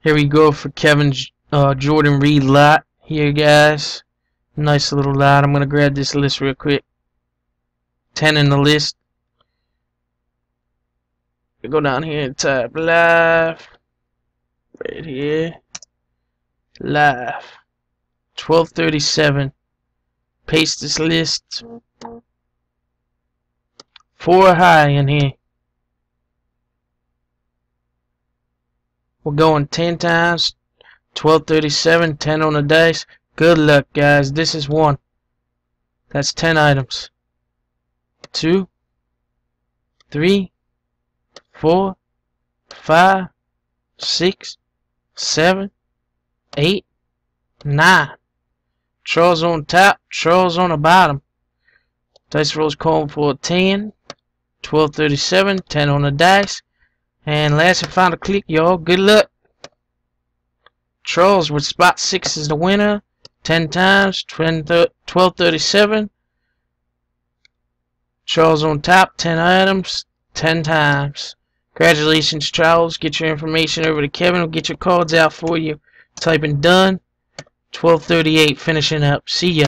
Here we go for Kevin's uh, Jordan Reed lot. Here, guys. Nice little lot. I'm going to grab this list real quick. 10 in the list. Go down here and type live. Right here. Live. 1237. Paste this list. Four high in here. We're going 10 times. 1237, 10 on the dice. Good luck, guys. This is one. That's 10 items. Two, three, four, five, six, seven, eight, nine. Charles on top, Charles on the bottom. Dice rolls calling for 10, 1237, 10 on the dice. And last and final click, y'all. Good luck. Charles with spot 6 is the winner. 10 times, 1237. Charles on top, 10 items, 10 times. Congratulations, Charles. Get your information over to Kevin. We'll get your cards out for you. Typing done. 1238 finishing up. See ya.